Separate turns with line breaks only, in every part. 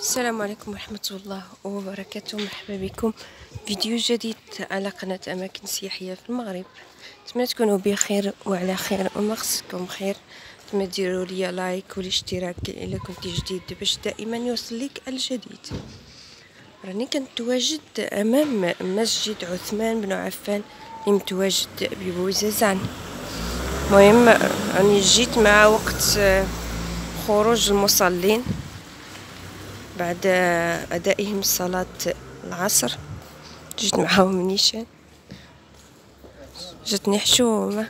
السلام عليكم ورحمة الله وبركاته. مرحبا بكم. فيديو جديد على قناة أماكن سياحية في المغرب. نتمنى تكونوا بخير وعلى خير وما خصكم خير. نتمنى ديروا لي لايك والاشتراك إلا كنت جديد باش دائما يوصل لك الجديد. راني كنتواجد أمام مسجد عثمان بن عفان اللي متواجد ببوزازان. المهم راني جيت مع وقت خروج المصلين بعد أدائهم صلاة العصر. جيت معاهم نيشان جاتني حشومة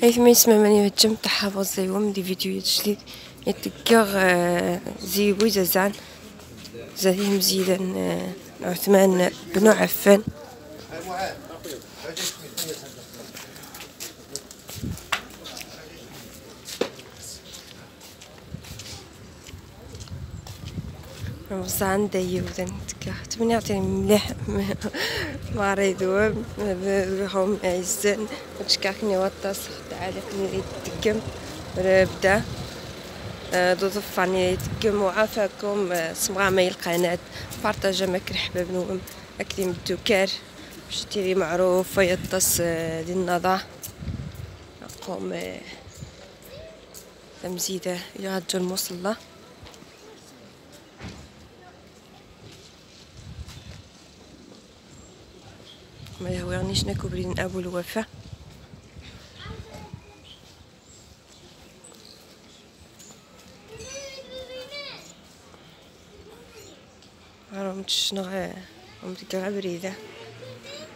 حيث ما يسمع ماني هجم تحافظ زيوم دي فيديوهات جديد. زي بوزازان زادهم زيدا عثمان بن عفان. وزعن داي ودن تكا تمني عطيني مليح. مريض هم عزن وتشكاكني وطاس تعالي كني تكم بدا دو ضفاني تكم وعافاكم. سمغامي القناة بارطاجا ماك الحباب نوم اكتم الدكار باش تيري معروف ويطس دي النضا قوم تمزيده يغادر المصلى ما يهوينيش ناكل بريد ابو الوفا. راهم شنو راهم تلقى بريدة.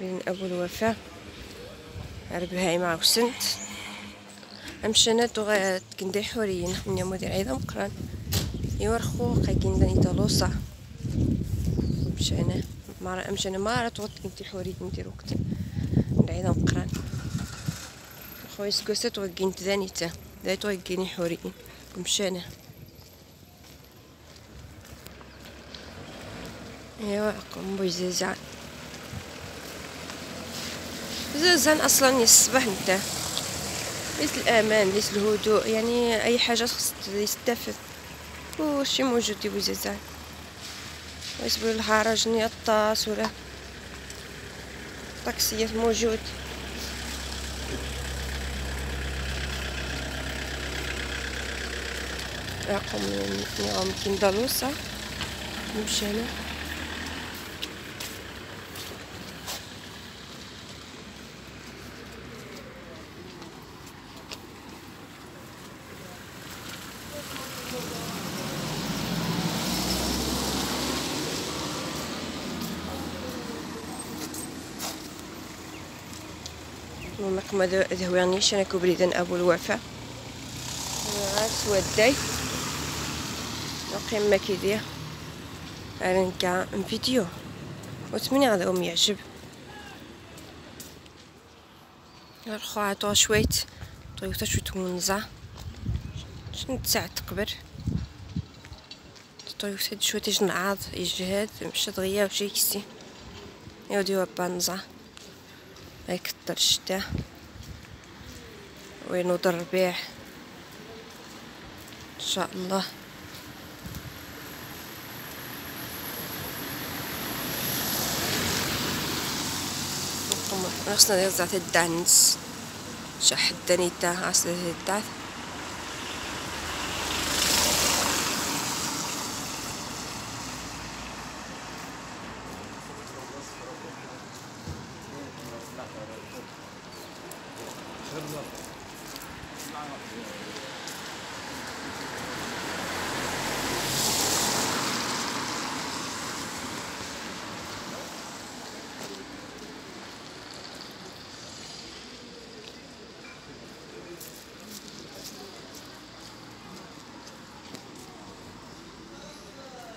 بين ابو الوفا ربهاي مع وسنت أمشينا غا تكندي من يوم مدير عيدا مقران. يورخو قاكين داني تلوصا مشينا. مارا أمشينا مارا توت كنتي حوريت ندير وقت عيدا مقران. خويا سكوسات وكنت ذانيتا ذات وكيني حوريين. مشينا. أيوا قوم بوي زازان أصلا الصباح نتا. ليس الأمان ليس الهدوء يعني أي حاجة خص يستفد وشي موجود يبو زازان يسبر الحرج الطاس ولا طاكسيات موجود. رقم نظام كيندالوسا مشينا ومقما ذهوانيش أنا كوبريدان أبو الوفا. راس وداي نقيم ما كيدير. رنكا فيديو. وتمني هذا أم يعجب. الخو عطوها شويت. طيوتا شويت منزع شنو تساعد تقبر طيوتا شويت جنعاض يجهد مشى دغيا وشي كسي يوديو بانزا يكتر الشتاء وينوض الربيع. إن شاء الله. خصنا ندير زعما الدعنس شح الدنيتا عسل الدعث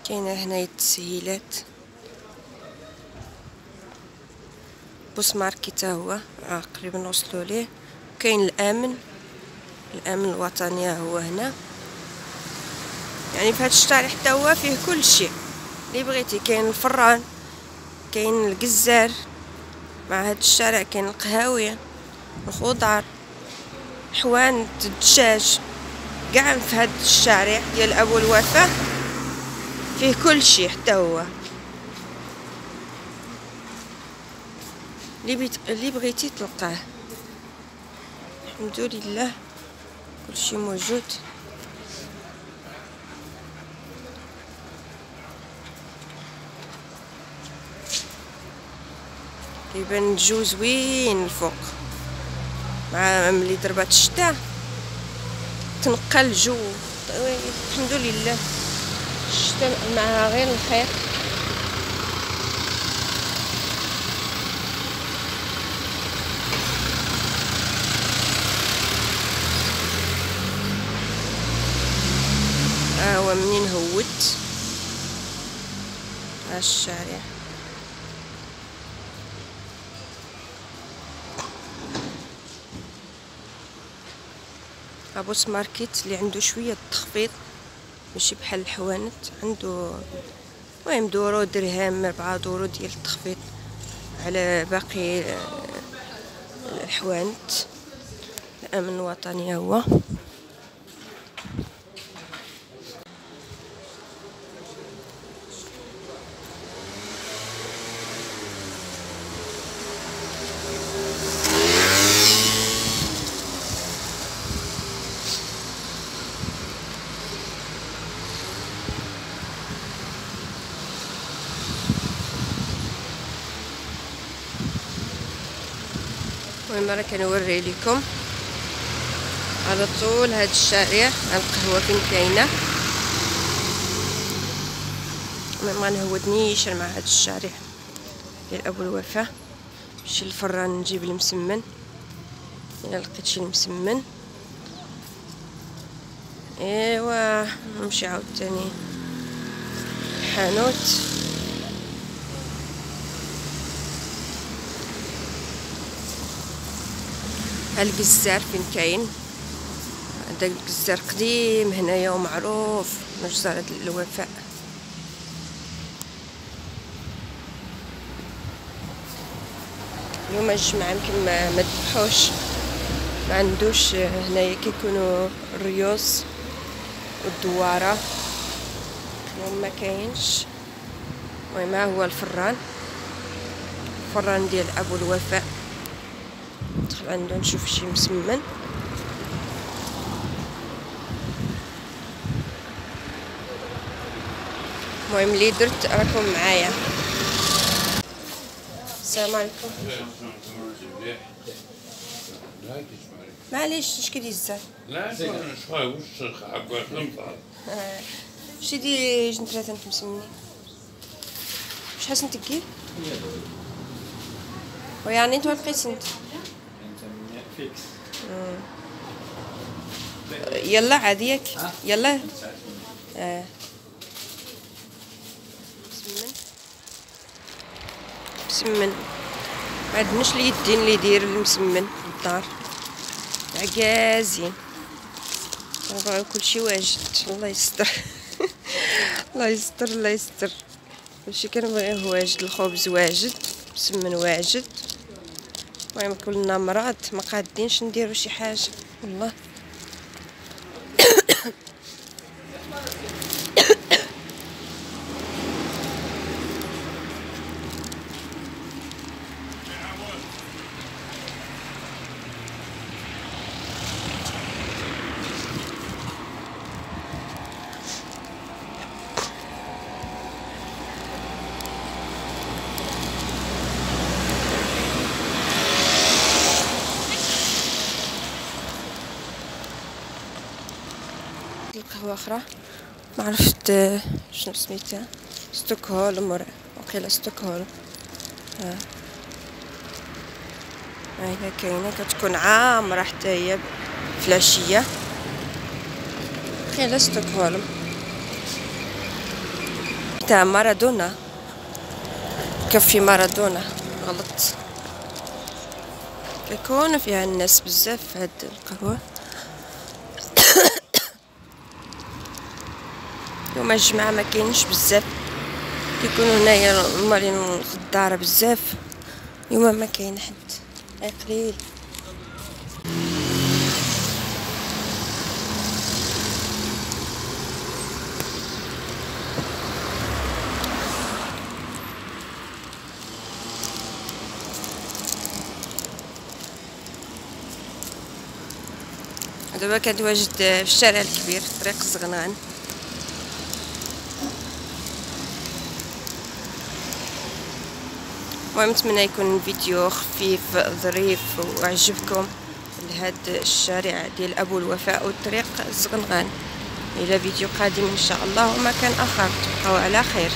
كاينة هنايا التسهيلات بوس ماركي تا هو آه قريبا ليه كاين الامن الأمن الوطني هو هنا. يعني في هذا الشارع حتى هو فيه كل شيء. اللي بغيتي كاين الفران كاين القزار مع هاد الشارع كاين القهاوي الخضار حوان الدجاج. كاع في هاد الشارع ديال أبو الوفا. فيه كل شيء حتى هو. بيت... اللي بغيتي تلقاه. الحمد لله. كل شيء موجود كيبان الجو زوين الفوق مع ملي ضربات الشتاء تنقى الجو الحمد لله الشتاء معها غير الخير منين هوت الشارع. ابوس ماركت اللي عنده شوية تخفيض ماشي بحال الحوانت عنده المهم دورو درهم ربعة دورو ديال التخفيض على باقي الحوانت. الأمن الوطني هو. المهم راه كنوري لكم. على طول هاد الشارع القهوة فين كاينة. المهم غنهود مع هاد الشارع ديال ابو الوفا نمشي للفران نجيب المسمن. إلا لقيت شي المسمن إيوا نمشي عاوتاني. حانوت. الجزار فين كاين؟ هذا الجزار قديم هنايا ومعروف مجزرة الوفاء. اليوم الجمعة يمكن ما مذبحوش ما عندوش هنايا كيكونوا الريوس والدوارة. اليوم ما كاينش. المهم هو الفران. الفران ديال أبو الوفاء. ندخل عنده نشوف شي مسمن. المهم اللي درت راكم معايا. السلام عليكم. معليش اش كدير الزاف
لا شوي وش حبة خمسة
شي دي جن ثلاثة انت مسمنين شحال سنتك كيف ويعني انت ما لقيت انت
فيكس.
يلا عاديك يلا. آه. مسمن. مسمن ما عندناش اليدين اللي يدير المسمن في الدار عكازين كنبغيو كلشي واجد. الله يستر. الله يستر الله يستر. كلشي كنبغيوه واجد الخبز واجد مسمن واجد. المهم كلنا مرض ما قادينش نديرو شي حاجة. والله القهوة أخرى. ما عرفت آه، شنو سميتها؟ ستوكهولم ولا وقيلا ستوكهولم. ها ها هي كاينة كتكون عامرة حتى هي في العشية ستوكهولم. تاع مارادونا. كافي مارادونا. غلط. كيكون فيها الناس بزاف هاد القهوة. اليوم الجمعة ما كاينش بزاف. كيكونوا هنايا مالين الخضارة بزاف. اليوم ما كاين حد. أي قليل دابا كنتواجد في الشارع الكبير طريق الزغنان المهم نتمنى يكون الفيديو خفيف ظريف وعجبكم لهاد الشارع ديال أبو الوفاء والطريق الزغنغان إلى فيديو قادم إن شاء الله وما كان آخر. تبقوا على خير.